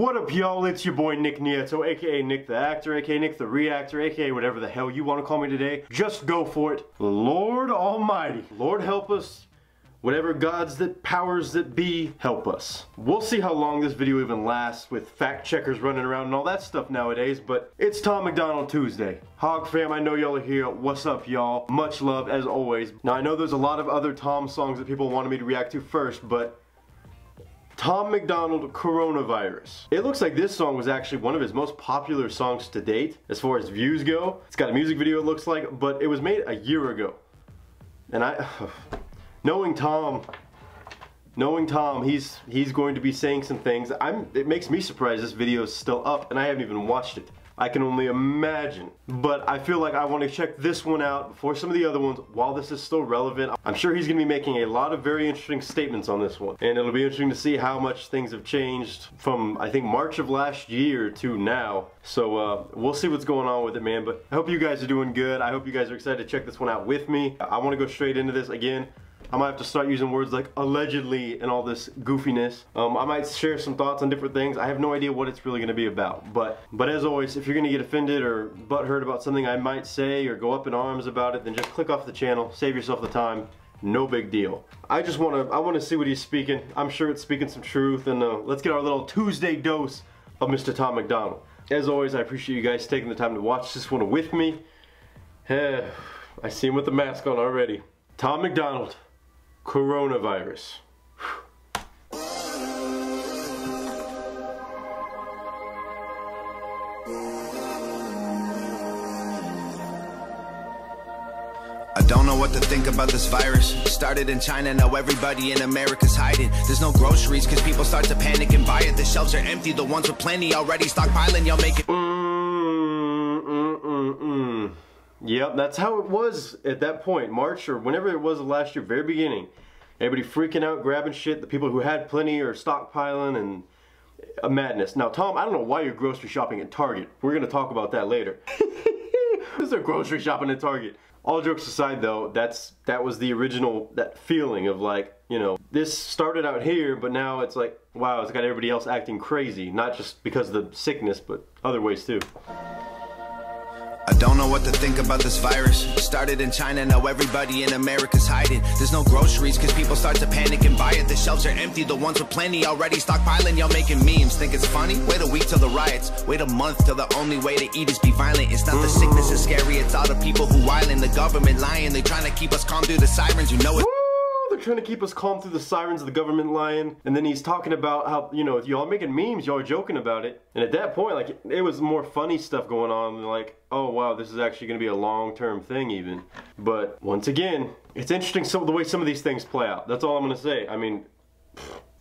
What up, y'all? It's your boy Nick Nieto, aka Nick the Actor, aka Nick the Reactor, aka whatever the hell you want to call me today. Just go for it. Lord Almighty, Lord help us. Whatever gods that powers that be, help us. We'll see how long this video even lasts with fact checkers running around and all that stuff nowadays, but it's Tom MacDonald Tuesday. Hog fam, I know y'all are here. What's up, y'all? Much love as always. Now, I know there's a lot of other Tom songs that people wanted me to react to first, but Tom MacDonald Coronavirus. It looks like this song was actually one of his most popular songs to date as far as views go. It's got a music video it looks like, but it was made a year ago. And I, knowing Tom, knowing Tom, he's he's going to be saying some things. I'm. It makes me surprised this video is still up, and I haven't even watched it. I can only imagine. But I feel like I want to check this one out before some of the other ones while this is still relevant. I'm sure he's going to be making a lot of very interesting statements on this one. And it'll be interesting to see how much things have changed from, I think, March of last year to now. So uh, we'll see what's going on with it, man. But I hope you guys are doing good. I hope you guys are excited to check this one out with me. I want to go straight into this again. I might have to start using words like allegedly and all this goofiness. Um, I might share some thoughts on different things. I have no idea what it's really going to be about. But but as always, if you're going to get offended or butthurt about something I might say or go up in arms about it, then just click off the channel, save yourself the time. No big deal. I just want to I want to see what he's speaking. I'm sure it's speaking some truth. And uh, let's get our little Tuesday dose of Mr. Tom MacDonald. As always, I appreciate you guys taking the time to watch this one with me. I see him with the mask on already. Tom MacDonald coronavirus. I don't know what to think about this virus. Started in China, now everybody in America's hiding. There's no groceries cause people start to panic and buy it. The shelves are empty, the ones with plenty already stockpiling. Y'all make it. Mm. Yep, that's how it was at that point, March or whenever it was last year, very beginning. Everybody freaking out, grabbing shit. The people who had plenty are stockpiling and a madness. Now, Tom, I don't know why you're grocery shopping at Target. We're gonna talk about that later. Who's a grocery shopping at Target? All jokes aside though, that's that was the original that feeling of like, you know, this started out here, but now it's like, wow, it's got everybody else acting crazy, not just because of the sickness, but other ways too. I don't know what to think about this virus. Started in China, now everybody in America's hiding. There's no groceries cause people start to panic and buy it. The shelves are empty, the ones with plenty already stockpiling. Y'all making memes, think it's funny? Wait a week till the riots. Wait a month till the only way to eat is be violent. It's not the sickness is scary, it's all the people who whiling. The government lying, they trying to keep us calm through the sirens. You know it trying to keep us calm through the sirens of the government lying. And then he's talking about how, you know, y'all making memes, y'all joking about it. And at that point, like, it was more funny stuff going on. Like, oh, wow, this is actually to be a long-term thing even. But once again, it's interesting some, the way some of these things play out. That's all I'm going to say. I mean,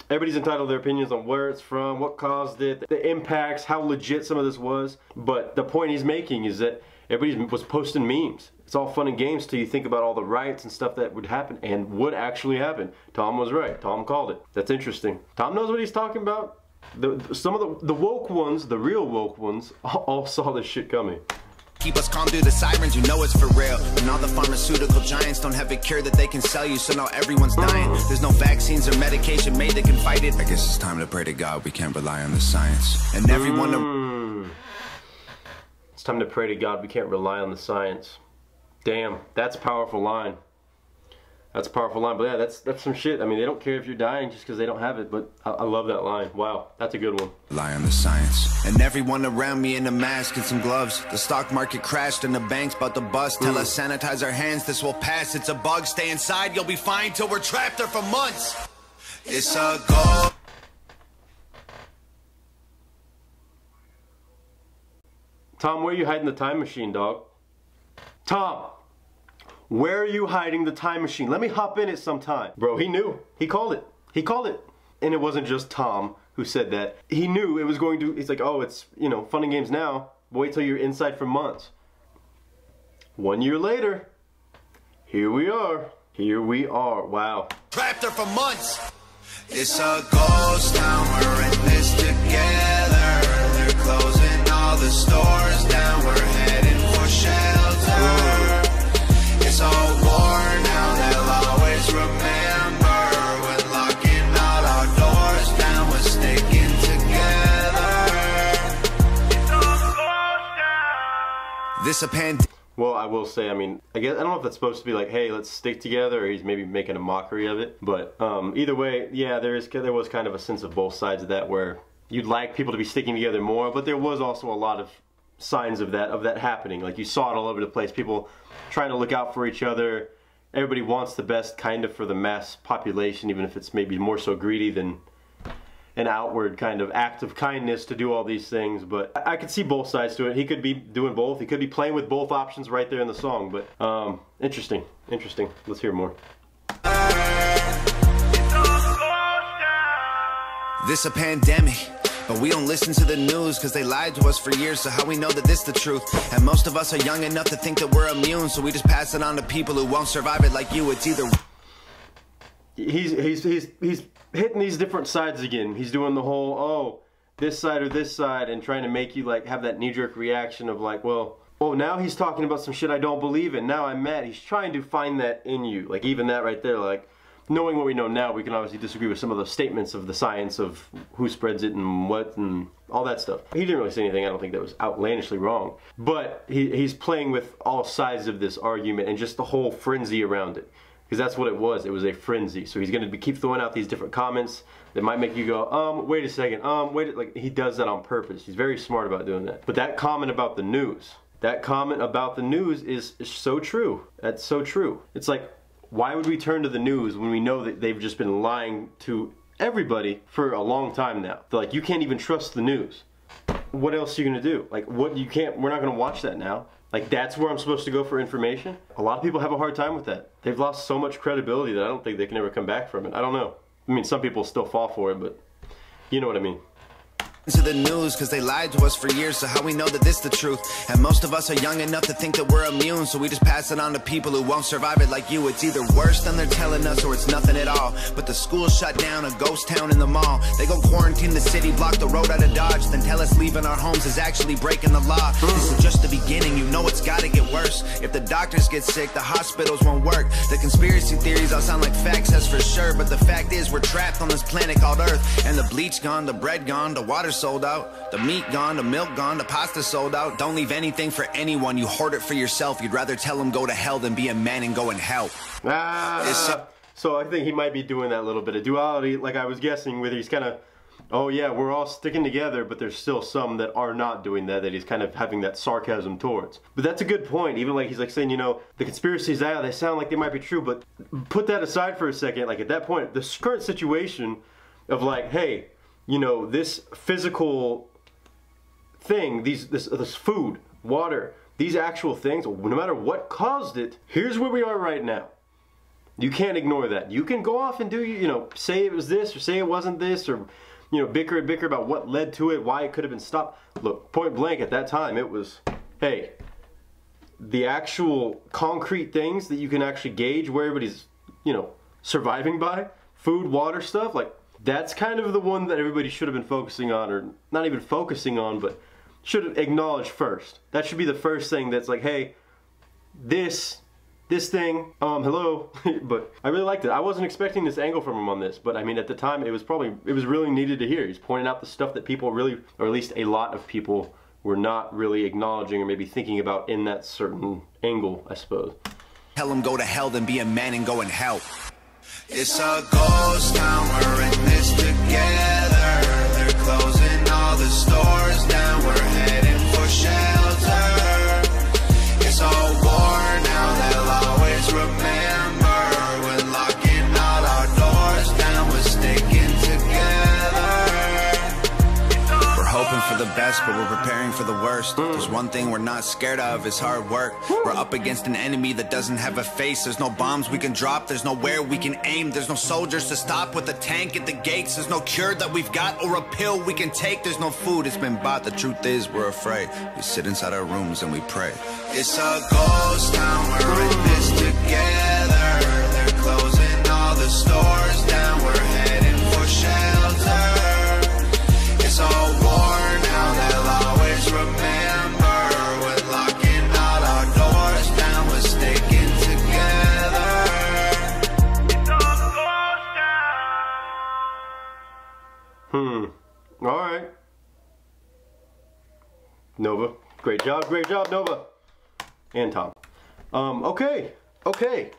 everybody's entitled to their opinions on where it's from, what caused it, the impacts, how legit some of this was. But the point he's making is that everybody was posting memes. It's all fun and games till you think about all the riots and stuff that would happen and would actually happen. Tom was right. Tom called it. That's interesting. Tom knows what he's talking about. The, some of the, the woke ones, the real woke ones, all saw this shit coming. Keep us calm through the sirens, you know it's for real. And all the pharmaceutical giants don't have a cure that they can sell you, so now everyone's dying. There's no vaccines or medication made that can fight it. I guess it's time to pray to God we can't rely on the science. And everyone. Mm. It's time to pray to God we can't rely on the science. Damn, that's a powerful line. That's a powerful line. But yeah, that's that's some shit. I mean, they don't care if you're dying just because they don't have it. But I, I, love that line. Wow, that's a good one. Lie on the science. And everyone around me in a mask and some gloves. The stock market crashed and the bank's about to bust. Tell mm. us sanitize our hands. This will pass. It's a bug. Stay inside. You'll be fine till we're trapped there for months. It's a go. Tom, where are you hiding the time machine, dog? Tom, where are you hiding the time machine? Let me hop in it sometime. Bro, he knew. He called it. He called it. And it wasn't just Tom who said that. He knew it was going to, he's like, oh, it's, you know, fun and games now. Wait till you're inside for months. One year later, here we are. Here we are. Wow. Trapped there for months. It's a ghost town. We're in this together. They're closing all the stores down. We're This a. Well, I will say, I mean, I guess I don't know if that's supposed to be like, hey, let's stick together, or he's maybe making a mockery of it. But um, either way, yeah, there is there was kind of a sense of both sides of that where you'd like people to be sticking together more, but there was also a lot of signs of that of that happening. Like you saw it all over the place. People trying to look out for each other. Everybody wants the best kind of for the mass population, even if it's maybe more so greedy than an outward kind of act of kindness to do all these things, but I could see both sides to it. He could be doing both. He could be playing with both options right there in the song, but um, interesting, interesting. Let's hear more. This a pandemic. But we don't listen to the news because they lied to us for years, so how we know that this the truth? And most of us are young enough to think that we're immune, so we just pass it on to people who won't survive it like you. It's either he's he's he's he's hitting these different sides again. He's doing the whole oh this side or this side and trying to make you like have that knee jerk reaction of like well oh now he's talking about some shit I don't believe in. Now I'm mad. He's trying to find that in you. Like even that right there like knowing what we know now, we can obviously disagree with some of the statements of the science of who spreads it and what and all that stuff. He didn't really say anything I don't think that was outlandishly wrong. But he, he's playing with all sides of this argument and just the whole frenzy around it because that's what it was. It was a frenzy. So he's going to keep throwing out these different comments that might make you go, um, wait a second, um, wait. Like he does that on purpose. He's very smart about doing that. But that comment about the news, that comment about the news is, so true. That's so true. It's like, why would we turn to the news when we know that they've just been lying to everybody for a long time now? They're like, you can't even trust the news. What else are you gonna do? Like, what you can't? We're not gonna watch that now. Like that's where I'm supposed to go for information? A lot of people have a hard time with that. They've lost so much credibility that I don't think they can ever come back from it. I don't know. I mean, some people still fall for it, but you know what I mean to the news because they lied to us for years so how we know that this the truth? And most of us are young enough to think that we're immune so we just pass it on to people who won't survive it like you. It's either worse than they're telling us or it's nothing at all. But the school shut down a ghost town in the mall. They go quarantine the city block the road out of dodge then tell us leaving our homes is actually breaking the law. This is just the beginning you know it's gotta get worse. If the doctors get sick the hospitals won't work. The conspiracy theories all sound like facts that's for sure. But the fact is we're trapped on this planet called earth. And the bleach gone the bread gone the water's sold out. The meat gone, the milk gone, the pasta sold out. Don't leave anything for anyone. You hoard it for yourself. You'd rather tell them go to hell than be a man and go and help. Ah, so I think he might be doing that little bit of duality, like I was guessing, where he's kind of, oh yeah, we're all sticking together, but there's still some that are not doing that, that he's kind of having that sarcasm towards. But that's a good point. Even like he's like saying, you know, the conspiracies, ah, they sound like they might be true, but put that aside for a second. Like at that point, the current situation of like, hey, you know, this physical thing, these this this food, water, these actual things, no matter what caused it, here's where we are right now. You can't ignore that. You can go off and do you know, say it was this or say it wasn't this or you know, bicker and bicker about what led to it, why it could have been stopped. Look, point blank at that time it was, hey, the actual concrete things that you can actually gauge where everybody's, you know, surviving by, food, water stuff, like that's kind of the one that everybody should have been focusing on, or not even focusing on, but should acknowledge first. That should be the first thing that's like, hey, this, this thing, um, hello. but I really liked it. I wasn't expecting this angle from him on this, but I mean, at the time, it was probably, it was really needed to hear. He's pointing out the stuff that people really, or at least a lot of people, were not really acknowledging or maybe thinking about in that certain angle, I suppose. Tell him go to hell than be a man and go and help. It's a ghost town, we're in this together. They're closing the best, but we're preparing for the worst. There's one thing we're not scared of, it's hard work. We're up against an enemy that doesn't have a face. There's no bombs we can drop, there's nowhere we can aim. There's no soldiers to stop with a tank at the gates. There's no cure that we've got or a pill we can take. There's no food, it's been bought. The truth is, we're afraid. We sit inside our rooms and we pray. It's a ghost town, we're in this together. They're closing all the stores All right. Nova. Great job, great job, Nova. and Tom. Um, okay, okay.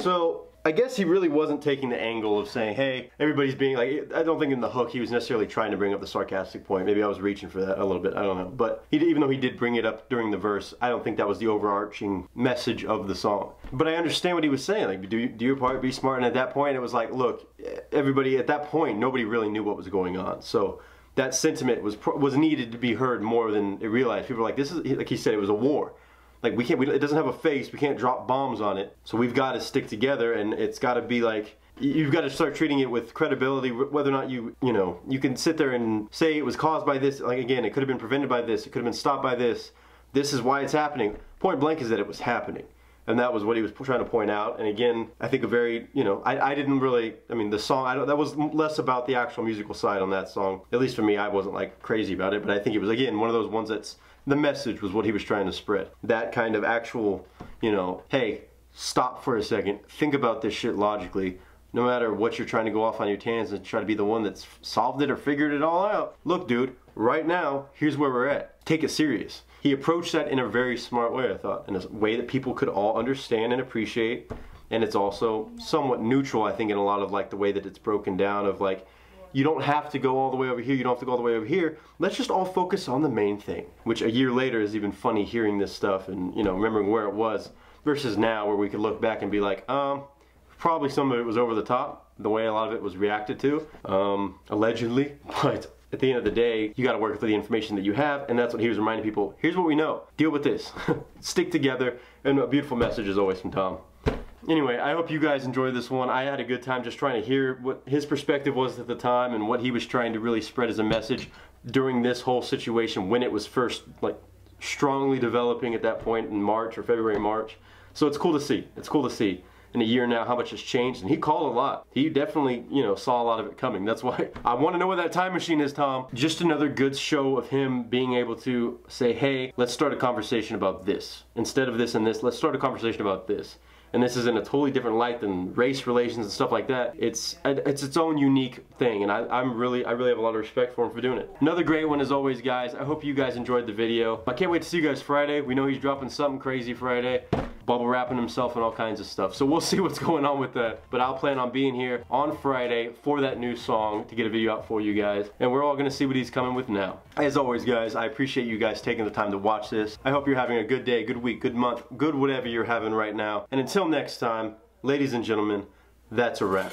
So I guess he really wasn't taking the angle of saying, hey, everybody's being like, I don't think in the hook he was necessarily trying to bring up the sarcastic point. Maybe I was reaching for that a little bit, I don't know. But he, even though he did bring it up during the verse, I don't think that was the overarching message of the song. But I understand what he was saying, like, do, do your part, be smart. And at that point, it was like, look, everybody, at that point, nobody really knew what was going on. So that sentiment was was needed to be heard more than it realized. People were like, this is, like he said, it was a war. Like we can't we, it doesn't have a face. We can't drop bombs on it. So we've got to stick together and it's got to be like you've got to start treating it with credibility whether or not you you know you can sit there and say it was caused by this. Like again it could have been prevented by this. It could have been stopped by this. This is why it's happening. Point blank is that it was happening and that was what he was trying to point out and again i think a very you know i, I didn't really i mean the song I don't, that was less about the actual musical side on that song at least for me i wasn't like crazy about it but i think it was again one of those ones that's the message was what he was trying to spread. That kind of actual, you know, hey, stop for a second, think about this shit logically. No matter what you're trying to go off on your tangents and try to be the one that's solved it or figured it all out. Look, dude, right now, here's where we're at. Take it serious. He approached that in a very smart way, I thought, in a way that people could all understand and appreciate. And it's also somewhat neutral, I think, in a lot of like the way that it's broken down of like, you don't have to go all the way over here, you don't have to go all the way over here. Let's just all focus on the main thing, which a year later is even funny hearing this stuff and, you know, remembering where it was versus now where we could look back and be like, um, probably some of it was over the top, the way a lot of it was reacted to, um, allegedly, but at the end of the day, you got to work with the information that you have, and that's what he was reminding people. Here's what we know. Deal with this. Stick together, and a beautiful message as always from Tom. Anyway, I hope you guys enjoyed this one. I had a good time just trying to hear what his perspective was at the time and what he was trying to really spread as a message during this whole situation when it was first like strongly developing at that point in March or February, March. So it's cool to see. It's cool to see in a year now how much has changed and he called a lot. He definitely you know saw a lot of it coming. That's why i want to know where that time machine is tom. Just another good show of him being able to say hey let's start a conversation about this. Instead of this and this let's start a conversation about this and this is in a totally different light than race relations and stuff like that. It's it's its own unique thing, and I, am really I really have a lot of respect for him for doing it. Another great one as always, guys. I hope you guys enjoyed the video. I can't wait to see you guys Friday. We know he's dropping something crazy Friday bubble wrapping himself and all kinds of stuff. So we'll see what's going on with that. But I'll plan on being here on Friday for that new song to get a video out for you guys. And we're all gonna see what he's coming with now. As always, guys, I appreciate you guys taking the time to watch this. I hope you're having a good day, good week, good month, good whatever you're having right now. And until next time, ladies and gentlemen, that's a wrap.